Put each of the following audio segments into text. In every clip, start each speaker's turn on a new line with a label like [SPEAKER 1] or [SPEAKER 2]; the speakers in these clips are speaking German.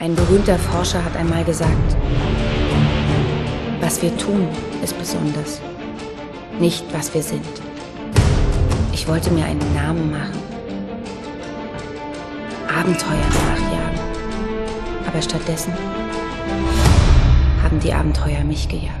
[SPEAKER 1] Ein berühmter Forscher hat einmal gesagt, was wir tun, ist besonders, nicht was wir sind. Ich wollte mir einen Namen machen, Abenteuer nachjagen, aber stattdessen haben die Abenteuer mich gejagt.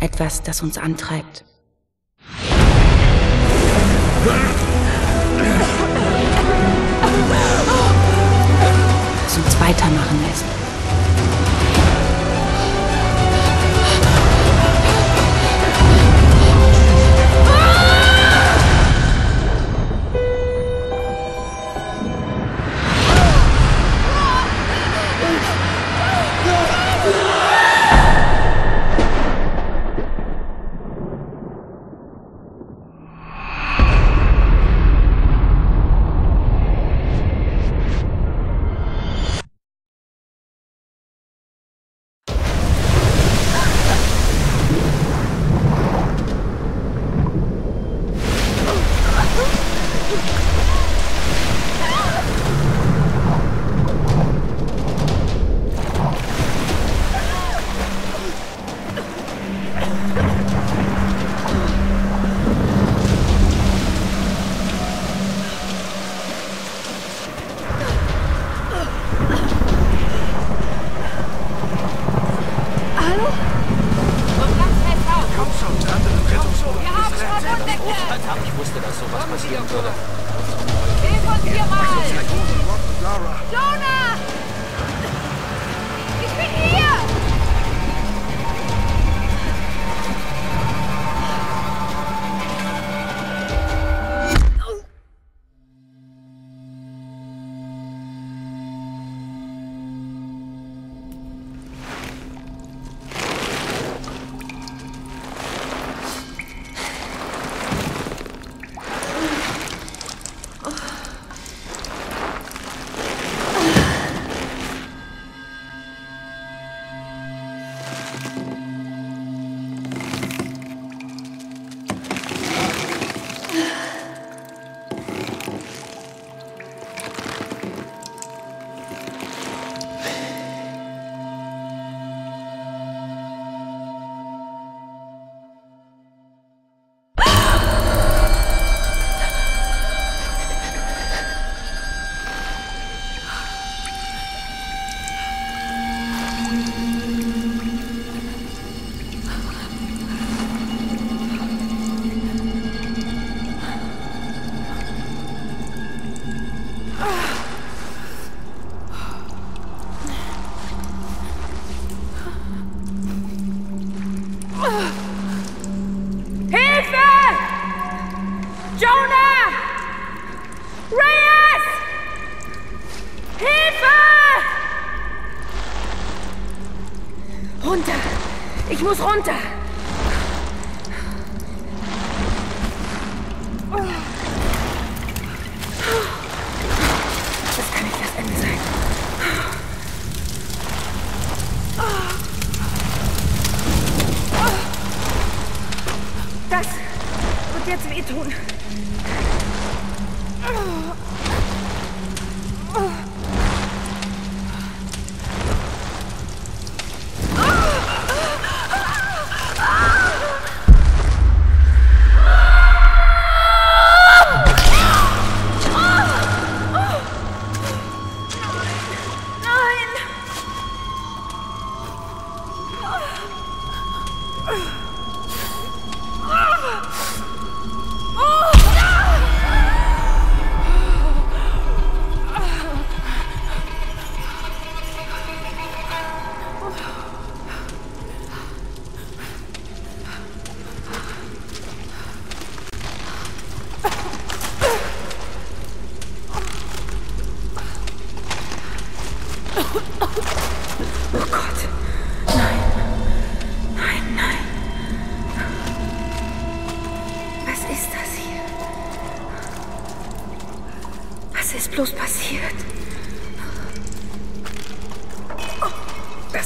[SPEAKER 1] Etwas, das uns antreibt. Das uns weitermachen lässt.
[SPEAKER 2] Ich wusste, dass sowas passieren würde.
[SPEAKER 3] Hilf uns hier mal!
[SPEAKER 4] Lara.
[SPEAKER 3] Jonah! Ich muss runter! Das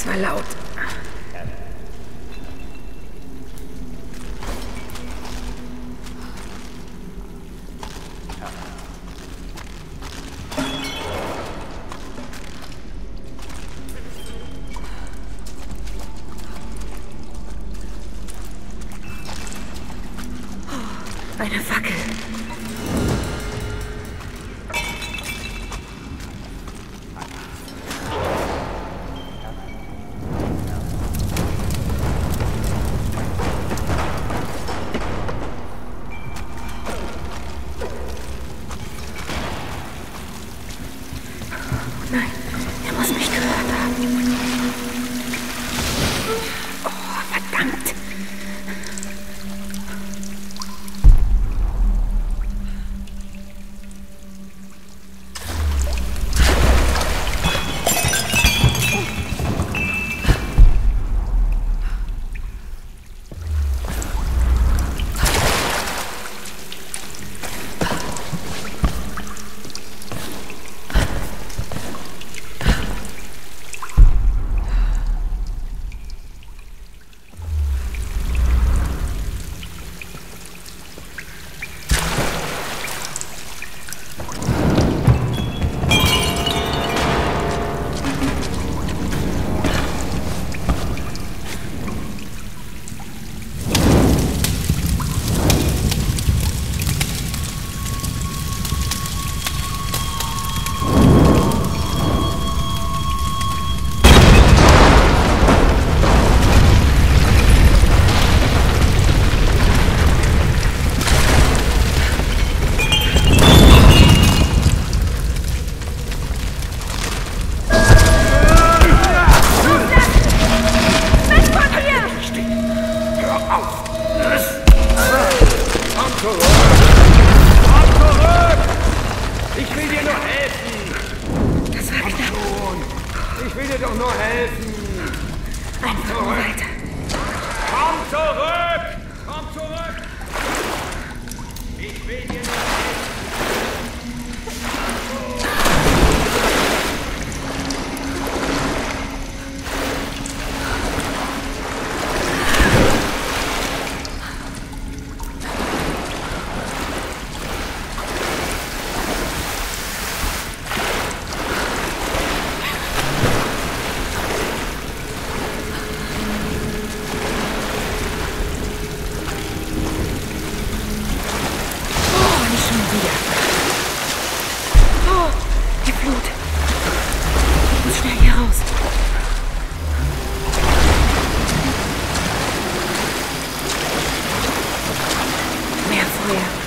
[SPEAKER 3] Es war laut.
[SPEAKER 5] doch nur helfen.
[SPEAKER 3] Einfach zurück. weiter.
[SPEAKER 5] Komm zurück! Komm zurück! Ich will dir
[SPEAKER 3] clear.